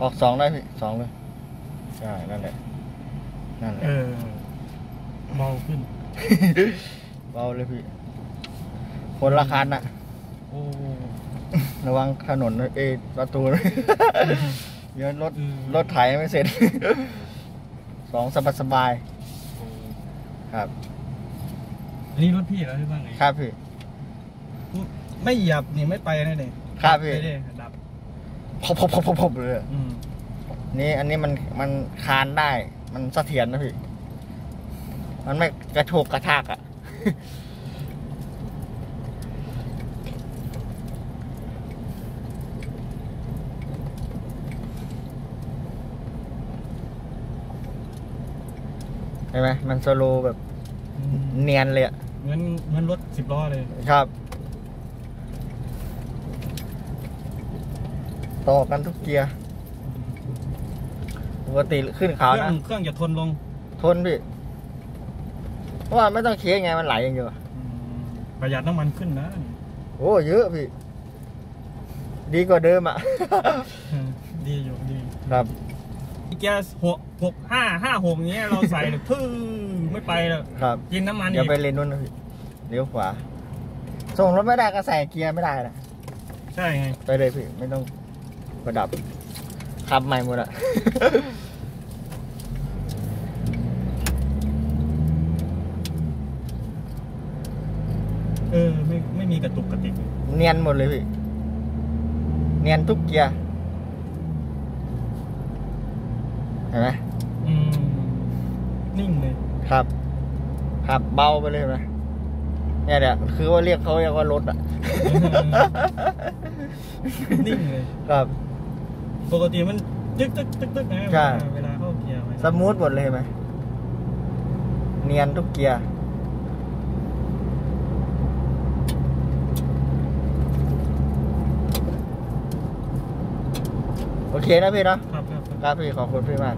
ออกสองได้พี่สองเลย ใช่ นั่นแหละ นั่นแหละ เออเบาขึ้น เบาเลยพี่ คนละคันอะโอ้ระวังถนนเอยประตูเดี๋ยวรถอืมรถไถไม่เสร็จ สองสบายสบายๆครับ อันนี้รถพี่แล้วใช่ไหมไงครับพี่ ไม่เหยียบนี่ไม่ไปนะเนี่ยครับพี่ไม่ได้ดับ พบพบพบพบพบเลยอืมนี่อันนี้มันมันคานได้ มันเสถียรนะพี่ มันไม่กระโชกกระชากอะ เห็นไหมมันสโลว์แบบอืมเนียนเลยอะเหมือนเหมือนรถสิบล้อเลย ครับ ต่อกันทุกเกียร์ปกติขึ้นเคเขารื่อนะงเครื่องจะทนลงทนพี่เพราะว่าไม่ต้องเคียไงมันไหลอย่างเดียวอืมประหยัดน้ำมันขึ้นนะโอ้เยอะพี่ ดีกว่าเดิมอะ ดีอยู่ดีครับ เกียร์หกหกห้าห้าหกเนี้ยเราใส่เลยพื้ไม่ไปแล้วครับกินน้ำมันเดี๋ยวอีกไปเลนนู้นนะพี่เลี้ยวขวา ส่งรถไม่ได้ก็ใส่เกียร์ไม่ได้นะใช่ไง ไปเลยพี่ ไม่ต้อง ประดับขับใหม่หมดอะเออไม่ไม่มีกระตุกกระติกเนียนหมดเลยพี่ เนียนทุกเกียร์เห็นไหมอืมนิ่งเลย ครับครับเบาไปเลยเห็นไหมเนี่ยเดี๋ยวคือว่าเรียกเขาเรียกว่ารถอะ นิ่งเลย ครับ ปกติมันตึกตึกตึกตึกนะใช่ เวลาเข้าเกียร์ไว้สมูทหมดเลยเห็นไหมเนียนทุกเกียร์โอเคนะพี่เนาะครับครับครับ ครับพี่ขอบคุณพี่มาก